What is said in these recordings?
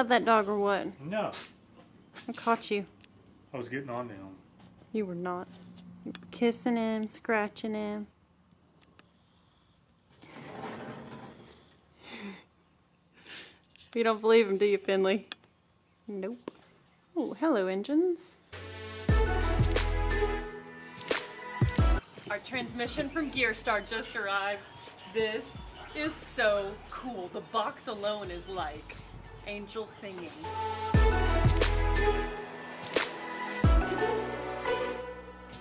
You love that dog or what? No, I caught you. I was getting on him. You were not. You were kissing him, scratching him. You don't believe him, do you, Finley? Nope. Oh, hello, engines. Our transmission from Gearstar just arrived. This is so cool. The box alone is like angel singing.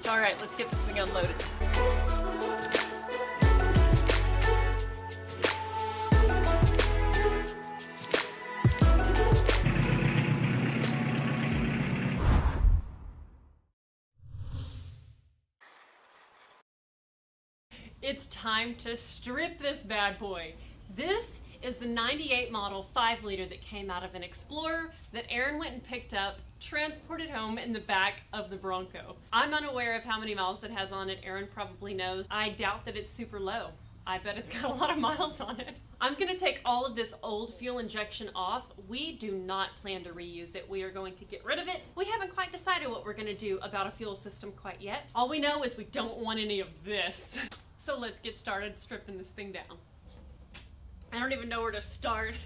All right, let's get this thing unloaded. It's time to strip this bad boy. This is the 98 model 5 liter that came out of an Explorer that Aaron went and picked up, transported home in the back of the Bronco. I'm unaware of how many miles it has on it. Aaron probably knows. I doubt that it's super low. I bet it's got a lot of miles on it. I'm gonna take all of this old fuel injection off. We do not plan to reuse it. We are going to get rid of it. We haven't quite decided what we're gonna do about a fuel system quite yet. All we know is we don't want any of this. So let's get started stripping this thing down. I don't even know where to start.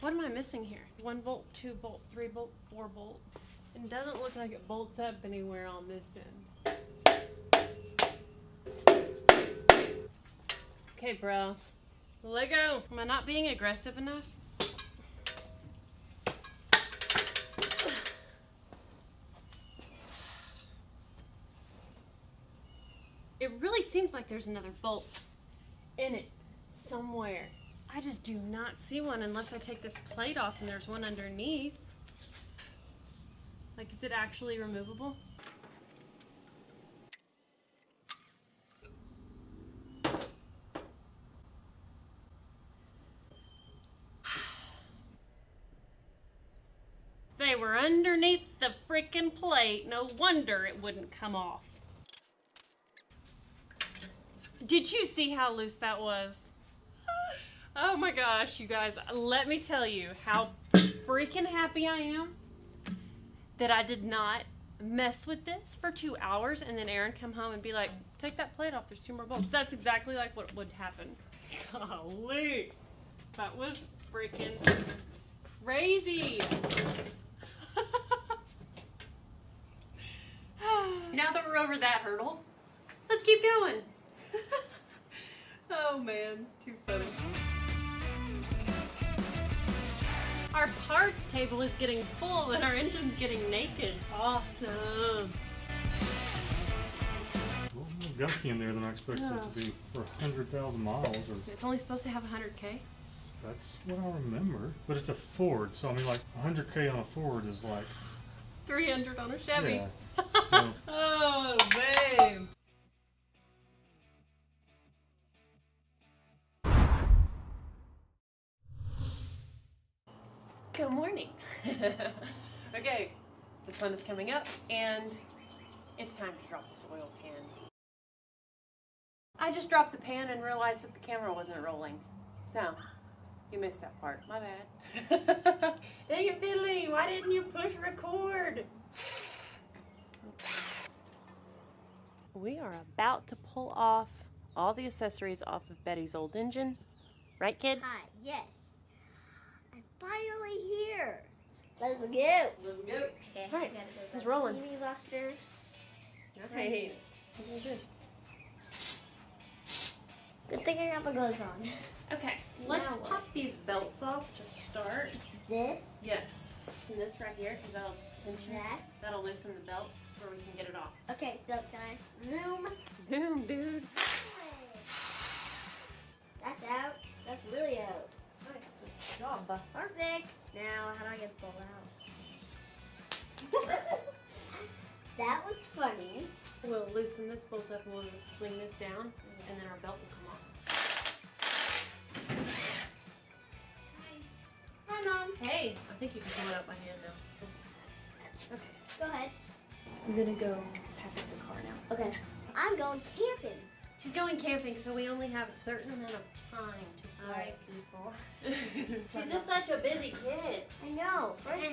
What am I missing here? One bolt, two bolt, three bolt, four bolt. It doesn't look like it bolts up anywhere on this end. Okay, bro. Let go. Am I not being aggressive enough? It really seems like there's another bolt in it somewhere. I just do not see one unless I take this plate off and there's one underneath. Like, is it actually removable? They were underneath the freaking plate. No wonder it wouldn't come off. Did you see how loose that was? Oh my gosh, you guys, let me tell you how freaking happy I am that I did not mess with this for two hours and then Aaron come home and be like, take that plate off, there's two more bolts. That's exactly like what would happen. Golly, that was freaking crazy. now that we're over that hurdle, let's keep going. oh man, too funny. Our parts table is getting full and our engine's getting naked. Awesome. Well, more gunky in there than I expected it to oh. be for 100,000 miles. Or It's only supposed to have 100k. That's what I remember. But it's a Ford, so I mean, like 100K on a Ford is like, 300 on a Chevy. yeah. So, oh, babe. Good morning. okay, the sun is coming up and it's time to drop this oil pan. I just dropped the pan and realized that the camera wasn't rolling. So, you missed that part. My bad. Dang it, Finley, why didn't you push record? We are about to pull off all the accessories off of Betty's old engine. Right, kid? Hi, yes. I'm finally here. Let's go. Let's go. Okay, Right, I gotta go it's grab rolling. Mimi Buster. Nice. Good. Good thing I got my gloves on. Okay, let's Now what? pop these belts off to start. This, Yes. And this right here, because that'll tension. that. That'll loosen the belt where we can get it off. Okay, so can I zoom? Zoom, dude. Job. Perfect. Now, how do I get the bolt out? that was funny. we'll loosen this bolt up and we'll swing this down, and then our belt will come off. Hi, Mom. Hey, I think you can pull it out by hand now. Okay. Go ahead. I'm gonna go pack up the car now. Okay. I'm going camping. She's going camping, so we only have a certain amount of time to People. She's just such a busy kid. I know. First,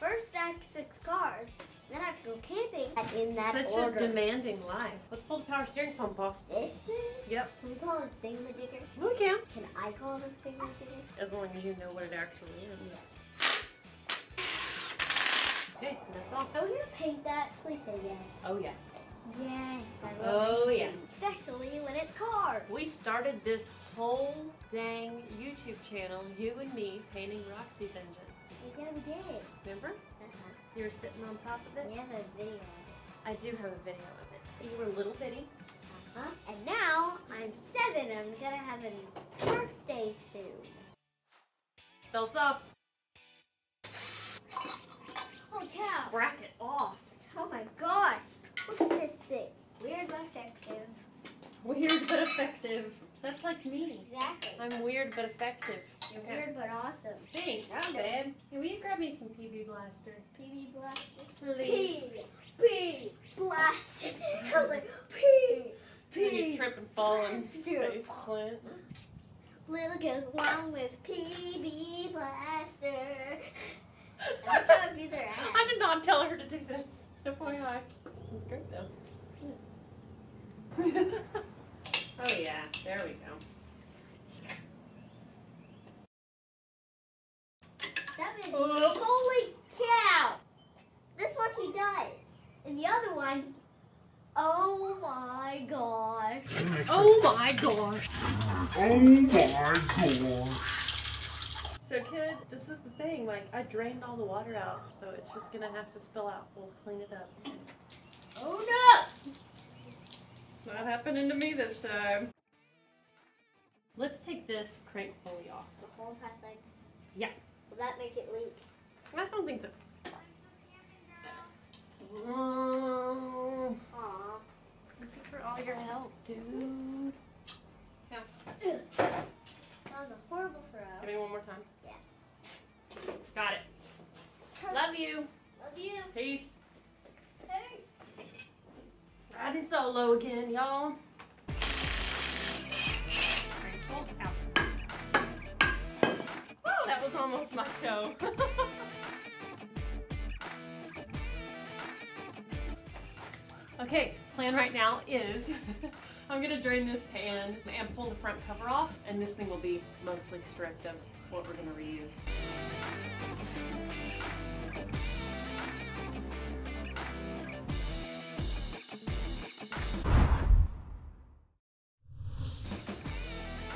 first I have six cars. Then I have to go camping. In that Such order. a demanding life. Let's pull the power steering pump off. this thing? Yep. Can we call it a thingamajigger? We can. Can I call it a thingamajigger? As long as you know what it actually is. Okay, that's all. We gonna paint that? Please say yes. Oh yeah. Yes, I love Oh yeah. Especially when it's cars. We started this whole dang YouTube channel, you and me, painting Roxy's engine. Yeah, we did. Remember? Uh-huh. You were sitting on top of it? We have a video of it. I do have a video of it. You were little bitty. Uh-huh. And now I'm seven. I'm gonna have a birthday soon. Belts up. Holy cow! Bracket off. Oh my god! Look at this thing. Weird but effective. Weird but effective. That's like me. Exactly. I'm weird but effective. You're Okay. Weird but awesome. Thanks, Found it. babe. Hey, will you grab me some PB Blaster? PB blaster. Please. P. P. Blaster. I was like P. You trip and fall and face plant. Little goes along with PB blaster. That's how be their ass. I did not tell her to do this. FYI. It's great though. oh yeah, there we go. That is, oh. holy cow! This one she does. And the other one, oh my gosh. Oh my gosh. Oh my gosh. So kid, this is the thing, like I drained all the water out, so it's just gonna have to spill out. We'll clean it up. Oh no! Not happening to me this time. Let's take this crank pulley off. The whole entire thing? Yeah. Will that make it leak? I don't think so. Mm, Aw. Thank you for all your help, dude. Yeah. that was a horrible throw. Give me one more time. Yeah. Got it. Love you. Love you. Peace. Riding solo again, y'all. Oh, that was almost my toe. okay, plan right now is I'm gonna drain this pan and pull the front cover off, and this thing will be mostly stripped of what we're gonna reuse.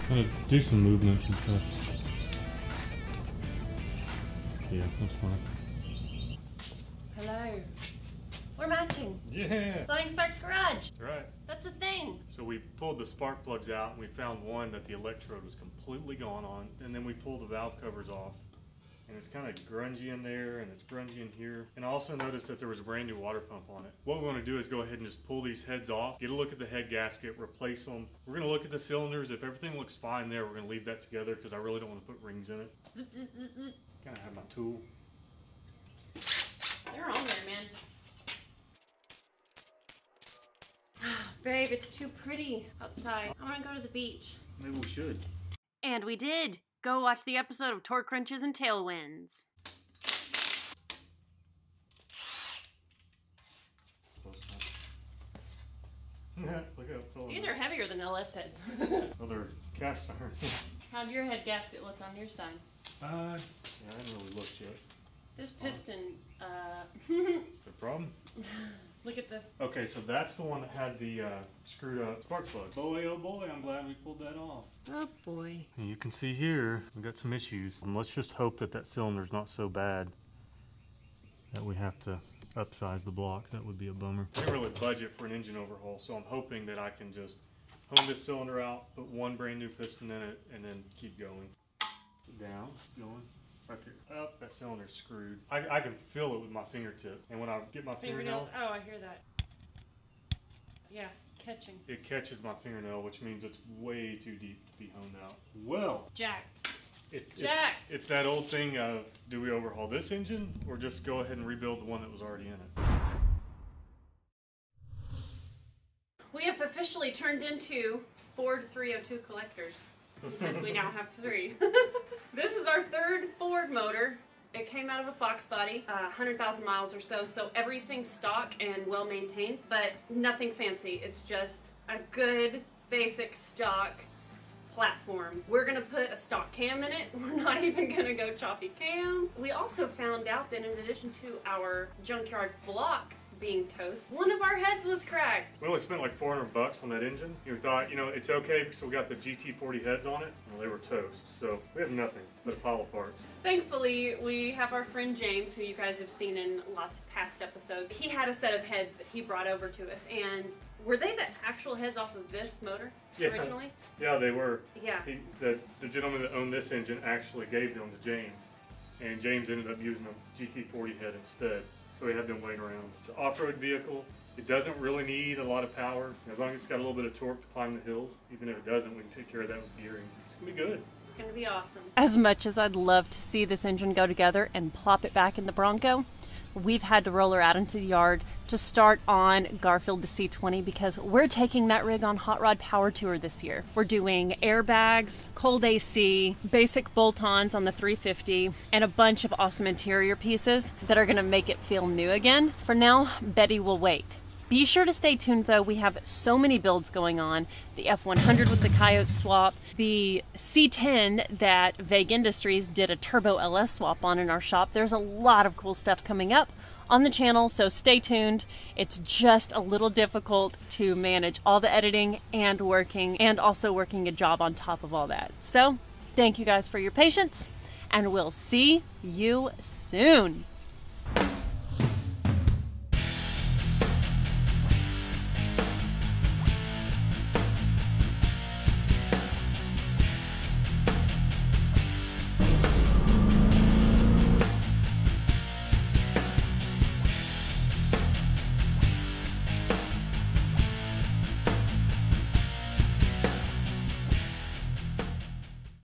Kind of do some movements and stuff. Yeah, that's fine. Hello. We're matching. Yeah. Flying Sparks Garage. Right. That's a thing. So we pulled the spark plugs out and we found one that the electrode was completely gone on. And then we pulled the valve covers off. And it's kind of grungy in there and it's grungy in here. And I also noticed that there was a brand new water pump on it. What we want to do is go ahead and just pull these heads off, get a look at the head gasket, replace them. We're going to look at the cylinders. If everything looks fine there, we're going to leave that together because I really don't want to put rings in it. Kind of have my tool. They're on there, man. Babe, it's too pretty outside. I want to go to the beach. Maybe we should. And we did. Go watch the episode of Torque Crunches and Tailwinds. Look how it These are heavier than LS heads. Oh, they're cast iron. How'd your head gasket look on your side? uh, yeah, I haven't really looked yet. This piston, uh, The problem? Look at this. Okay, so that's the one that had the uh, screwed up spark plug. Boy, oh boy, I'm glad we pulled that off. Oh boy. And You can see here, we got some issues. And let's just hope that that cylinder's not so bad that we have to upsize the block. That would be a bummer. I didn't really budget for an engine overhaul, so I'm hoping that I can just hone this cylinder out, put one brand new piston in it, and then keep going. Down, going. Right there. Up, that cylinder's screwed. I, I can feel it with my fingertip. And when I get my Fingernails. fingernail, Oh, I hear that. Yeah, catching. It catches my fingernail, which means it's way too deep to be honed out. Well, Jacked. it, it's, Jack. it's that old thing of do we overhaul this engine or just go ahead and rebuild the one that was already in it? We have officially turned into Ford 302 collectors because we now have three. this is our third Ford motor. It came out of a Fox body, uh, 100,000 miles or so, so everything's stock and well maintained, but nothing fancy. It's just a good basic stock platform. We're gonna put a stock cam in it. We're not even gonna go choppy cam. We also found out that in addition to our junkyard block being toast, one of our heads was cracked. We only spent like 400 bucks on that engine. And We thought, you know, it's okay because we got the GT40 heads on it. Well, they were toast, so we have nothing but a pile of parts. Thankfully, we have our friend James, who you guys have seen in lots of past episodes. He had a set of heads that he brought over to us, and were they the actual heads off of this motor Yeah. originally? Yeah, they were. Yeah. He, the, the gentleman that owned this engine actually gave them to James, and James ended up using a GT40 head instead. So we have them laying around. It's an off-road vehicle. It doesn't really need a lot of power. As long as it's got a little bit of torque to climb the hills. Even if it doesn't, we can take care of that with gearing. It's gonna be good. It's gonna be awesome. As much as I'd love to see this engine go together and plop it back in the Bronco, we've had to roll her out into the yard to start on Garfield the C20 because we're taking that rig on Hot Rod Power Tour this year. We're doing airbags, cold AC, basic bolt-ons on the 350, and a bunch of awesome interior pieces that are going to make it feel new again. For now, Betty will wait. Be sure to stay tuned though, we have so many builds going on. The F100 with the Coyote swap, the C10 that Vague Industries did a Turbo LS swap on in our shop. There's a lot of cool stuff coming up on the channel, so stay tuned. It's just a little difficult to manage all the editing and working, and also working a job on top of all that. So, thank you guys for your patience, and we'll see you soon.